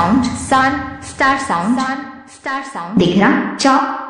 sound सान star sound star sound दिख रहा चौक